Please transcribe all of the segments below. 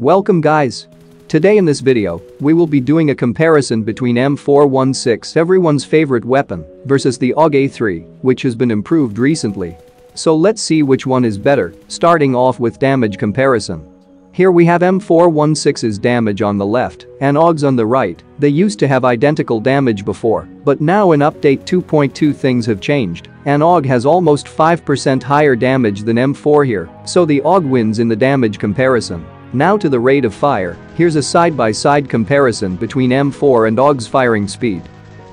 Welcome guys. Today in this video, we will be doing a comparison between M416 everyone's favorite weapon versus the AUG A3 which has been improved recently. So let's see which one is better, starting off with damage comparison. Here we have M416's damage on the left and AUG's on the right, they used to have identical damage before, but now in update 2.2 things have changed and AUG has almost 5% higher damage than M4 here, so the AUG wins in the damage comparison. Now to the rate of fire, here's a side-by-side -side comparison between M4 and AUG's firing speed.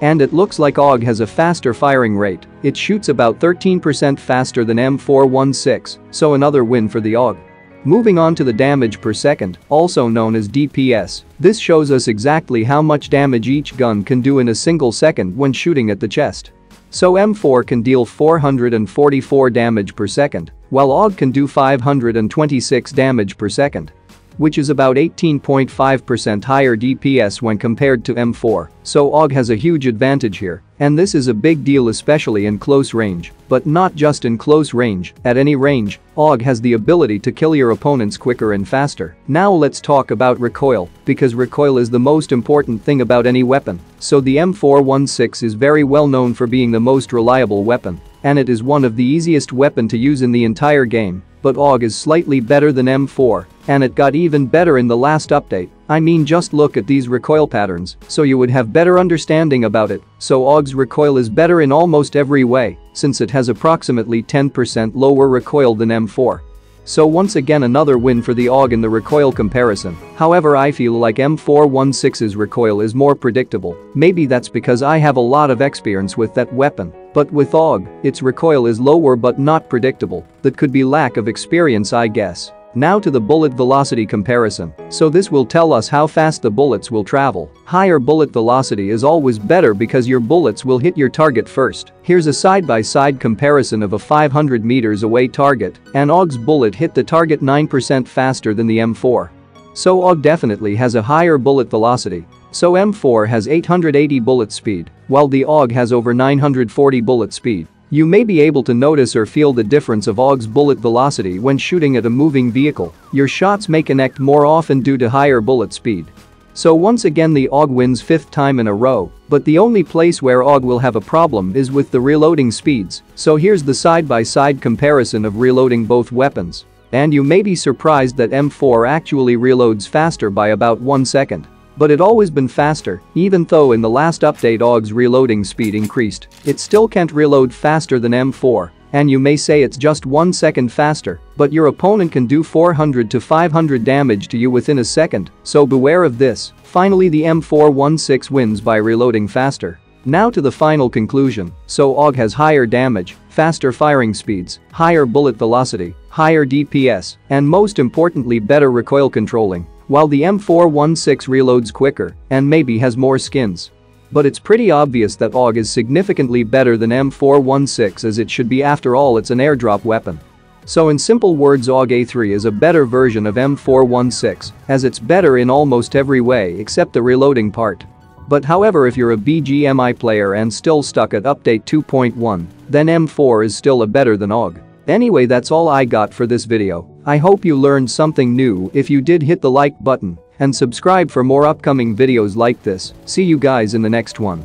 And it looks like AUG has a faster firing rate, it shoots about 13% faster than M416, so another win for the AUG. Moving on to the damage per second, also known as DPS, this shows us exactly how much damage each gun can do in a single second when shooting at the chest. So M4 can deal 444 damage per second, while AUG can do 526 damage per second which is about 18.5% higher DPS when compared to M4, so AUG has a huge advantage here, and this is a big deal especially in close range, but not just in close range, at any range, AUG has the ability to kill your opponents quicker and faster. Now let's talk about recoil, because recoil is the most important thing about any weapon, so the M416 is very well known for being the most reliable weapon, and it is one of the easiest weapon to use in the entire game, but AUG is slightly better than M4, and it got even better in the last update, I mean just look at these recoil patterns, so you would have better understanding about it, so AUG's recoil is better in almost every way, since it has approximately 10% lower recoil than M4. So once again another win for the AUG in the recoil comparison, however I feel like M416's recoil is more predictable, maybe that's because I have a lot of experience with that weapon. But with AUG, its recoil is lower but not predictable, that could be lack of experience I guess. Now to the bullet velocity comparison, so this will tell us how fast the bullets will travel. Higher bullet velocity is always better because your bullets will hit your target first. Here's a side-by-side -side comparison of a 500 meters away target, and AUG's bullet hit the target 9% faster than the M4. So AUG definitely has a higher bullet velocity. So M4 has 880 bullet speed, while the AUG has over 940 bullet speed. You may be able to notice or feel the difference of AUG's bullet velocity when shooting at a moving vehicle. Your shots may connect more often due to higher bullet speed. So once again the AUG wins fifth time in a row, but the only place where AUG will have a problem is with the reloading speeds, so here's the side-by-side -side comparison of reloading both weapons. And you may be surprised that M4 actually reloads faster by about 1 second. But it always been faster, even though in the last update AUG's reloading speed increased, it still can't reload faster than M4, and you may say it's just 1 second faster, but your opponent can do 400 to 500 damage to you within a second, so beware of this. Finally the M416 wins by reloading faster. Now to the final conclusion, so AUG has higher damage, faster firing speeds, higher bullet velocity, higher DPS, and most importantly better recoil controlling while the M416 reloads quicker and maybe has more skins. But it's pretty obvious that AUG is significantly better than M416 as it should be after all it's an airdrop weapon. So in simple words AUG A3 is a better version of M416 as it's better in almost every way except the reloading part. But however if you're a BGMI player and still stuck at update 2.1, then M4 is still a better than AUG. Anyway that's all I got for this video. I hope you learned something new if you did hit the like button and subscribe for more upcoming videos like this. See you guys in the next one.